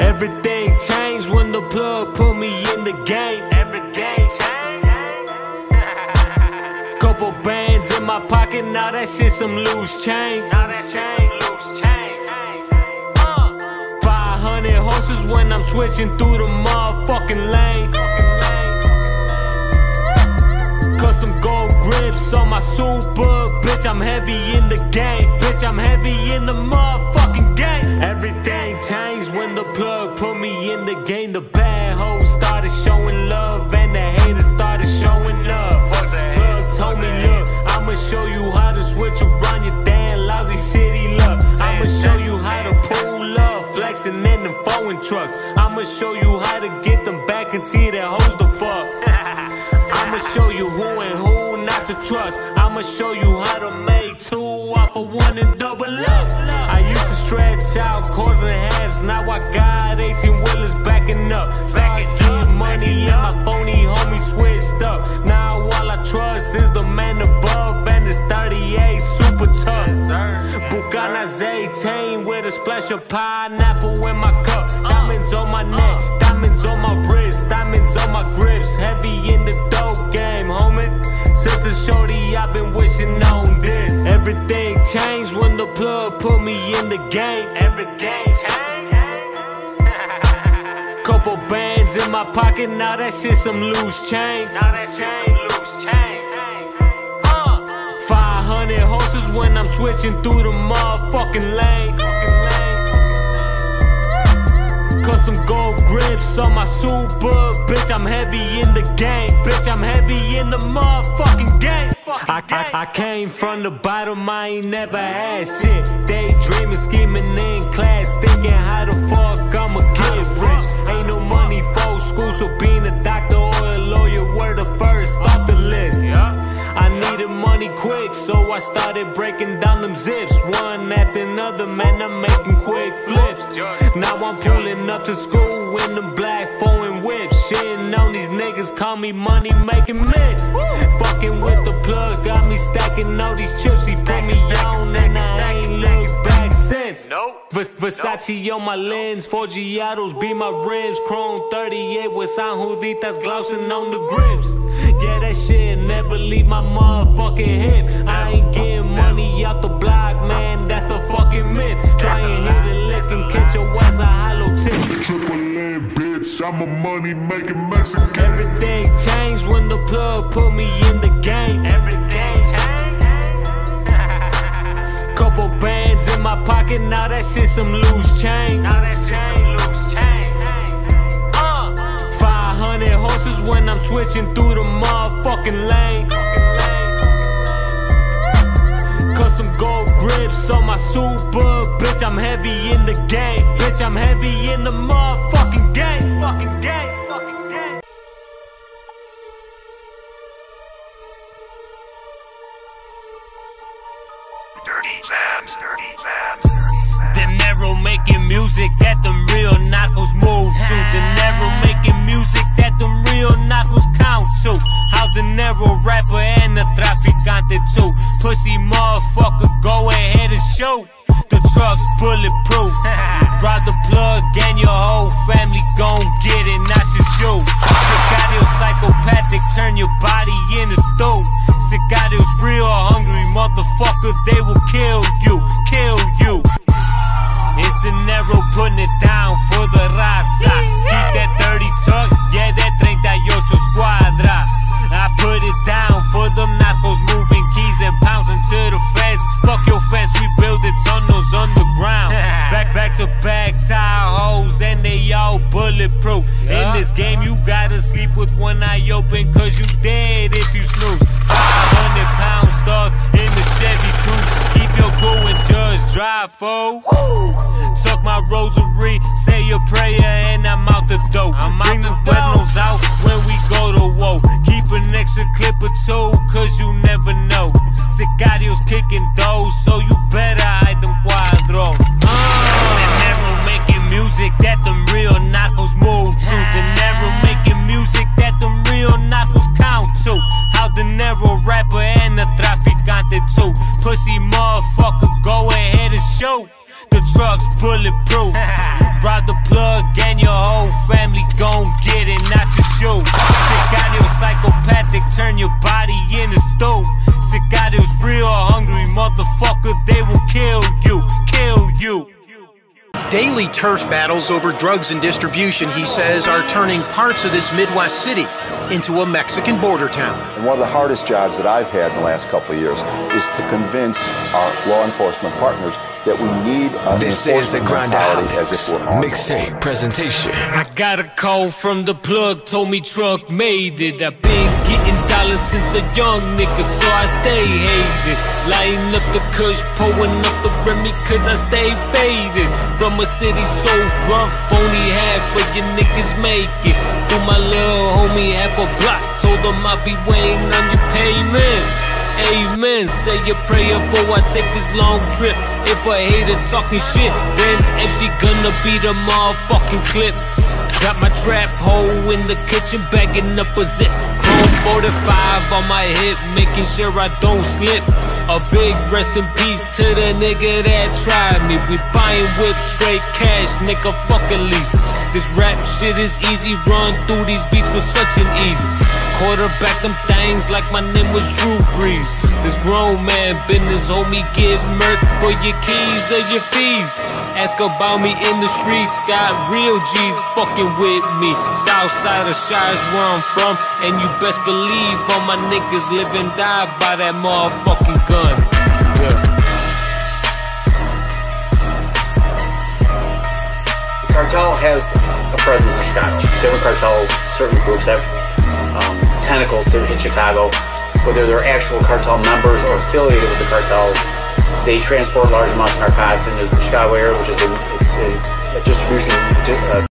Everything changed when the plug put me in the game. Everything changed. Couple bands in my pocket, now that shit some loose change. Now that shit some loose change. Uh, 500 horses when I'm switching through the motherfucking lane. Custom gold grips on my super, bitch. I'm heavy in the game, bitch. I'm heavy in the motherfucking game. Everything changed when the plug put me in the game. The bad hoes started showing love, and the haters started showing love. Plug told me, look, I'ma show you how to switch around your damn lousy city luck. I'ma show you how to pull up, flexing in them foreign trucks. I'ma show you how to get them back and see that hoes the fuck. I'ma show you who and who not to trust. I'ma show you to stretch out quarters and halves. Now I got 18 wheelers backing up. Start getting money and my phony homie switched up. Now all I trust is the man above and his 38 super tough. Bucanas 18 with a splash of pineapple in my cup. Diamonds on my neck, uh. diamonds on my wrist, diamonds on my grips. Heavy in the dope game, homie. Since a shorty, I've been wishing on this. Everything changed when the plug put me in the game. Everything changed. Couple bands in my pocket, now that shit some loose change. Now that shit some loose change. Uh, 500 horses when I'm switching through the motherfucking lane. Custom gold grips on my super, bitch. I'm heavy in the game, bitch. I'm heavy in the motherfucking game. I, I, I came from the bottom, I ain't never had shit. Daydreaming, scheming in class, thinking how the fuck I'ma get rich. Ain't no money for school, so being a doctor or a lawyer were the first quick, so I started breaking down them zips. One after another, man, I'm making quick flips. Now I'm pulling up to school in them black foreign whips. Shitting on these niggas, call me money making mix. Fucking with the plug, got me stacking all these chips. He put me on, and I ain't looked back since. Vers- Versace on my lens, four be my rims. Chrome 38 with San Juditas glossing on the grips. Yeah, shit never leave my motherfucking hip. I ain't getting money out the block, man. That's a fucking myth. Try and hit a lick and catch your ass a hollow tip. Triple A, bitch. I'm a money making Mexican. Everything changed when the plug put me in the game. Everything changed. Couple bands in my pocket, now that shit some loose change. Now that shit when I'm switching through the motherfucking lane. Custom gold grips on my super, bitch. I'm heavy in the game, bitch. I'm heavy in the motherfucking bulletproof. Brought the plug and your whole family gon' get it, not just you. Sicario psychopathic, turn your body into stew. Sicarios real hungry, motherfucker, they will kill you, kill they all bulletproof. In this game, you gotta sleep with one eye open, cause you dead if you snooze. 500 pound stars in the Chevy Cruze. Keep your cool and just drive, fool. Tuck my rosary, say your prayer, and I'm out the dope. Bring the buenos out when we go to war. Keep an extra clip or two, cause you never know. Sicarios kicking those, so you shoot. The truck's bulletproof. Rob the plug and your whole family gon' get it, not your shoe. Sicarios psychopathic, turn your body into stew. Sicarios real hungry, motherfucker, they will kill you, kill you. Daily turf battles over drugs and distribution, he says, are turning parts of this Midwest city into a Mexican border town. And one of the hardest jobs that I've had in the last couple of years is to convince our law enforcement partners that we need an This is the enforcement Grind mentality as if we're armed. Mixtape presentation. I got a call from the plug, told me truck made it. I've been getting dollars since a young nigga, so I stay hated. Lighting up the kush, pulling up the Remy, cause I stay faded. From a city so rough, only half of your niggas make it. Through my little homie, half a block, told him I'll be waiting on your payment. Amen. Say your prayer before I take this long trip. If a hater talking shit, then empty gonna be the motherfucking clip. Got my trap hole in the kitchen, bagging up a zip. Chrome 45 on my hip, making sure I don't slip. A big rest in peace to the nigga that tried me. We buying whips, straight cash, nigga, Fuck fucking lease. This rap shit is easy, run through these beats with such an ease. Quarterback them things like my name was Drew Brees. This grown man business, homie, give murk for your keys or your fees. Ask about me in the streets, got real G's fucking with me. Southside of Shires where I'm from, and you best believe all my niggas live and die by that motherfucking gun. Yeah. cartel has a presence in Chicago. Different cartels, certain groups have um, tentacles to, in Chicago. Whether they're actual cartel members or affiliated with the cartels, they transport large amounts of narcotics into the Chicago area, which is a, a, distribution di- uh,